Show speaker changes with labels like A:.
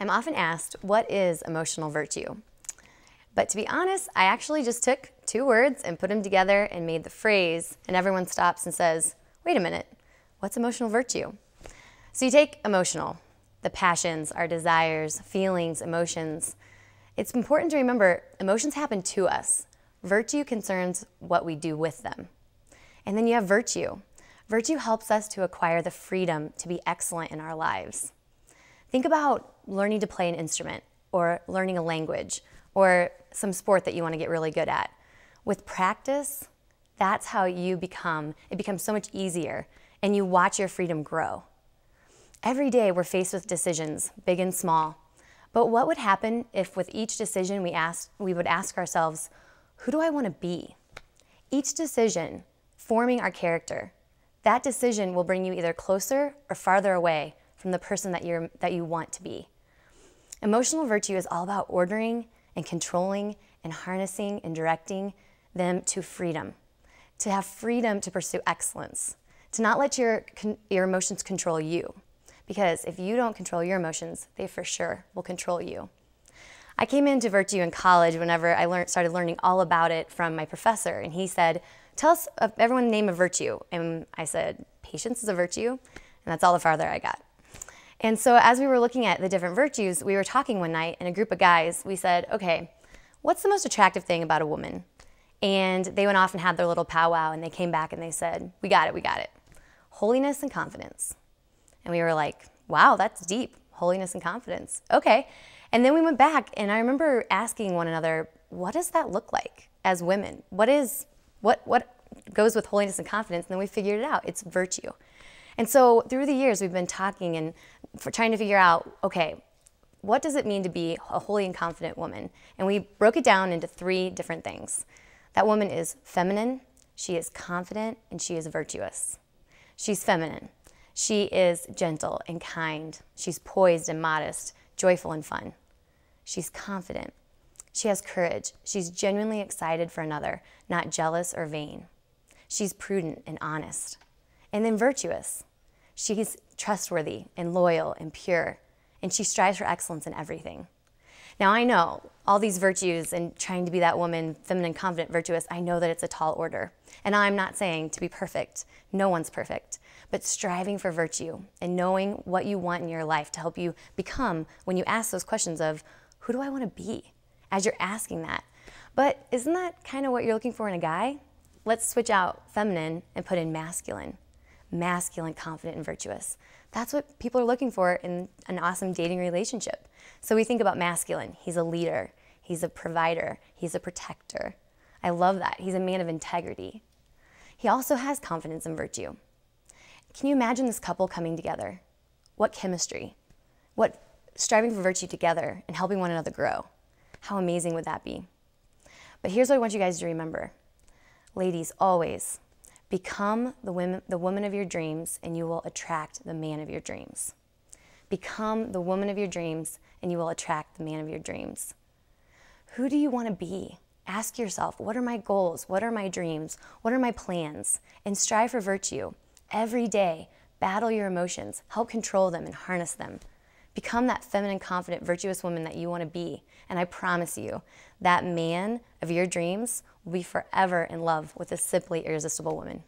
A: I'm often asked, what is emotional virtue? But to be honest, I actually just took two words and put them together and made the phrase, and everyone stops and says, wait a minute, what's emotional virtue? So you take emotional, the passions, our desires, feelings, emotions. It's important to remember emotions happen to us. Virtue concerns what we do with them. And then you have virtue. Virtue helps us to acquire the freedom to be excellent in our lives. Think about learning to play an instrument or learning a language or some sport that you want to get really good at. With practice, that's how you become, it becomes so much easier and you watch your freedom grow. Every day we're faced with decisions, big and small. But what would happen if with each decision we asked, we would ask ourselves, who do I want to be? Each decision forming our character, that decision will bring you either closer or farther away from the person that, you're, that you want to be. Emotional virtue is all about ordering and controlling and harnessing and directing them to freedom, to have freedom to pursue excellence, to not let your, your emotions control you. Because if you don't control your emotions, they for sure will control you. I came into Virtue in college whenever I learned, started learning all about it from my professor, and he said, Tell us, uh, everyone, the name a virtue. And I said, Patience is a virtue, and that's all the farther I got. And so as we were looking at the different virtues, we were talking one night in a group of guys. We said, okay, what's the most attractive thing about a woman? And they went off and had their little powwow and they came back and they said, we got it, we got it. Holiness and confidence. And we were like, wow, that's deep. Holiness and confidence. Okay. And then we went back and I remember asking one another, what does that look like as women? What is, what, what goes with holiness and confidence? And then we figured it out. It's virtue. And so through the years, we've been talking and trying to figure out, okay, what does it mean to be a holy and confident woman? And we broke it down into three different things. That woman is feminine, she is confident, and she is virtuous. She's feminine. She is gentle and kind. She's poised and modest, joyful and fun. She's confident. She has courage. She's genuinely excited for another, not jealous or vain. She's prudent and honest. And then virtuous. She's trustworthy and loyal and pure, and she strives for excellence in everything. Now, I know all these virtues and trying to be that woman, feminine, confident, virtuous, I know that it's a tall order. And I'm not saying to be perfect. No one's perfect. But striving for virtue and knowing what you want in your life to help you become when you ask those questions of, who do I want to be? As you're asking that. But isn't that kind of what you're looking for in a guy? Let's switch out feminine and put in masculine masculine, confident, and virtuous. That's what people are looking for in an awesome dating relationship. So we think about masculine. He's a leader, he's a provider, he's a protector. I love that. He's a man of integrity. He also has confidence and virtue. Can you imagine this couple coming together? What chemistry? What striving for virtue together and helping one another grow? How amazing would that be? But here's what I want you guys to remember. Ladies, always Become the woman, the woman of your dreams, and you will attract the man of your dreams. Become the woman of your dreams, and you will attract the man of your dreams. Who do you want to be? Ask yourself, what are my goals? What are my dreams? What are my plans? And strive for virtue. Every day, battle your emotions, help control them and harness them. Become that feminine, confident, virtuous woman that you want to be. And I promise you, that man of your dreams will be forever in love with a simply irresistible woman.